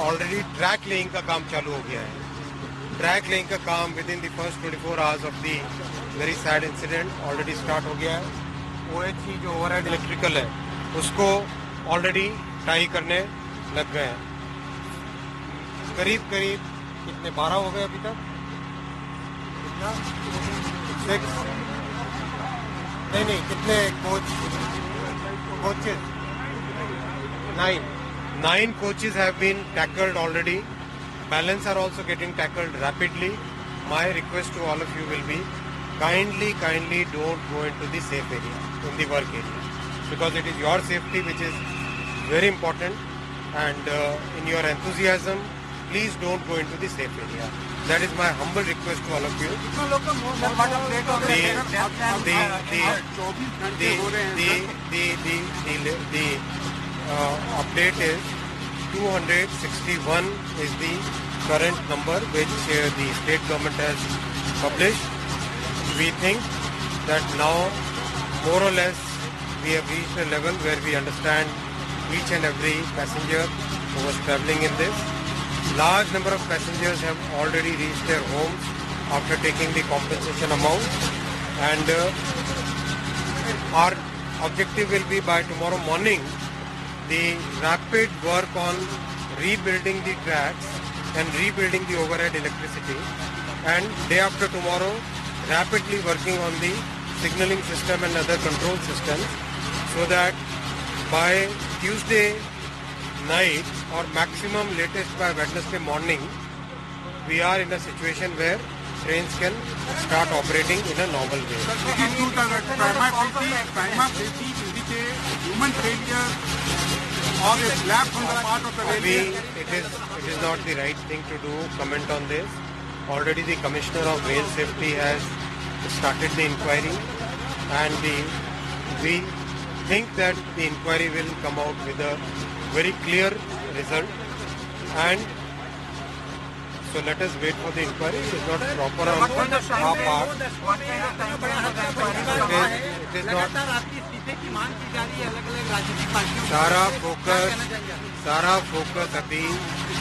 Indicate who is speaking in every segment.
Speaker 1: Already track laying का काम चालू हो गया है ट्रैक लेइंग का काम within the first 24 hours of the very sad incident already start हो गया है ओ एच जो ओवरहेड इलेक्ट्रिकल है, उसको ऑलरेडी टाई करने लग गए हैं। करीब करीब कितने, बारह हो गए अभी तक? सिक्स नहीं नहीं, कितने? Coach. Coaches. Nine Nine coaches have been tackled already. Balance are also getting tackled rapidly. My request to all of you will be kindly, kindly don't go into the safe area, in the work area. Because it is your safety which is very important and uh, in your enthusiasm, please don't go into the safe area. That is my humble request to all of you. The, the, the, the, the, the, the, the, uh, update is 261 is the current number which uh, the state government has published. We think that now more or less we have reached a level where we understand each and every passenger who was traveling in this. Large number of passengers have already reached their homes after taking the compensation amount and uh, our objective will be by tomorrow morning the rapid work on rebuilding the tracks and rebuilding the overhead electricity and day after tomorrow rapidly working on the signaling system and other control systems so that by Tuesday night or maximum latest by Wednesday morning we are in a situation where trains can start operating in a normal way. Human failure or a lapse on the part of the railway? It is, it is not the right thing to do, comment on this. Already the Commissioner of Rail Safety has started the inquiry and the, we think that the inquiry will come out with a very clear result and so let us wait for the inquiry. It is not proper on our part. It is, it is not. सारा focus सारा focus अभी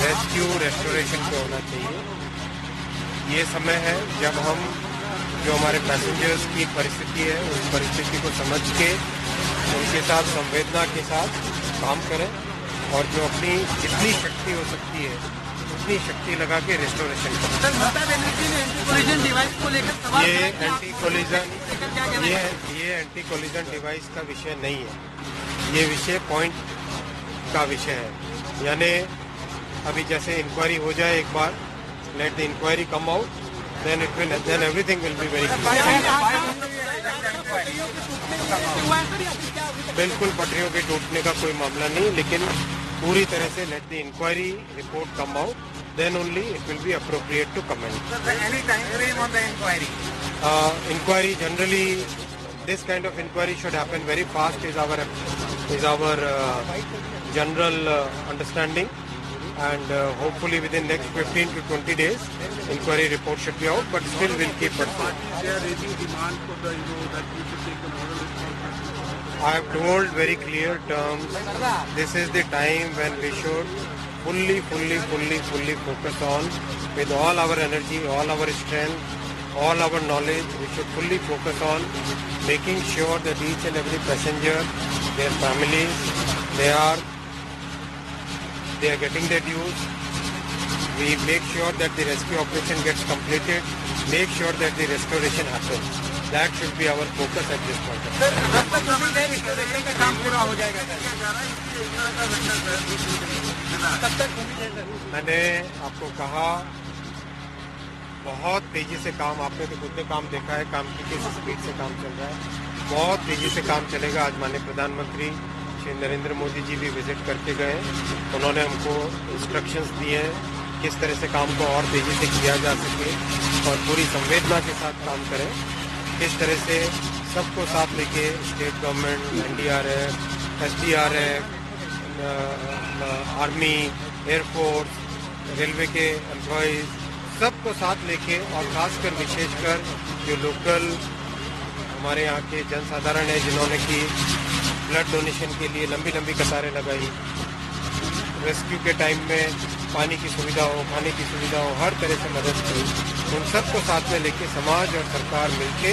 Speaker 1: rescue restoration पे होना चाहिए। ये समय है जब हम जो हमारे पैसेंजर्स की परिस्थिति है उस परिस्थिति को समझ के उनके साथ संवेदना के साथ काम करें और जो अपनी जितनी शक्ति हो सकती है उतनी शक्ति लगा के रेस्टोरेशन ये एंटी कोलिजन ये ये एंटी कोलिजन डिवाइस का विषय नहीं है ये विषय पॉइंट का विषय है यानी अभी जैसे इंक्वायरी हो जाए एक बार let the inquiry come out then it will then everything will be very बिल्कुल पटरियों के टूटने का कोई मामला नहीं लेकिन पूरी तरह से let the inquiry report come out then only it will be appropriate to comment.
Speaker 2: Sir, any time on the inquiry?
Speaker 1: Uh, inquiry generally, this kind of inquiry should happen very fast is our is our uh, general uh, understanding and uh, hopefully within next 15 to 20 days inquiry report should be out but still we'll keep pursuing. I have told very clear terms this is the time when we should fully, fully, fully, fully focus on with all our energy, all our strength, all our knowledge. We should fully focus on making sure that each and every passenger, their families, they are they are getting their dues. We make sure that the rescue operation gets completed. Make sure that the restoration happens. That should be our focus at this point. मैंने आपको कहा बहुत तेज़ी से काम आपने तो खुद ने काम देखा है काम की किस स्पीड से काम चल रहा है। बहुत तेज़ी से काम चलेगा आज माननीय प्रधानमंत्री श्री नरेंद्र मोदी जी भी विज़िट करके गए। उन्होंने हमको इंस्ट्रक्शंस दिए हैं किस तरह से काम को और तेज़ी से किया जा सके और पूरी संवेदना के साथ काम करें। किस तरह से सबको साथ लेके state government N D R F S D R F army air force railway के एम्प्लॉज सबको साथ लेके और खासकर विशेषकर जो लोकल हमारे यहाँ के जनसाधारण है जिन्होंने की ब्लड डोनेशन के लिए लंबी लंबी कतारें लगाई। रेस्क्यू के टाइम में पानी की सुविधा हो, खाने की सुविधा हो, हर तरह से मदद की। उन सबको साथ में लेके समाज और सरकार मिलके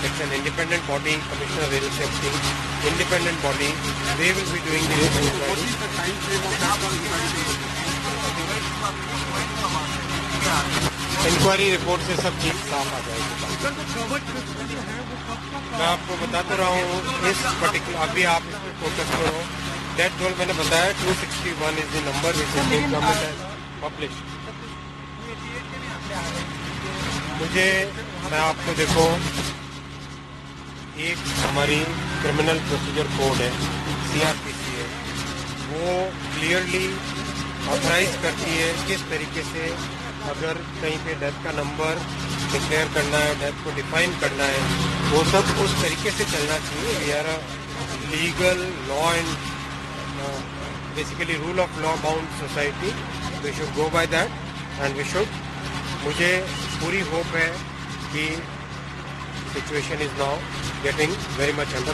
Speaker 1: It's an independent body, Commissioner Rail Safety, independent body. They will be doing the
Speaker 3: What is the time frame of inquiry?
Speaker 1: Inquiry report से सब चीज़ साफ़ आ जाएगी। मैं आपको बता तो रहा हूँ इस पर्टिकुलर अभी आप इस पर फोकस करो। डेट टोल मैंने बताया 261 is the number which is government publish मुझे मैं आपको देखो एक हमारी क्रिमिनल प्रोसीजर कोड है सीआरपीसी है। वो क्लियरली ऑथराइज करती है किस तरीके से अगर कहीं पे डेथ का नंबर डिक्लेयर करना है डेथ को डिफाइन करना है, वो सब उस तरीके से चलना चाहिए। We are legal law and basically rule of law bound society we should go by that and we should मुझे पूरी होप है कि situation is now getting very much under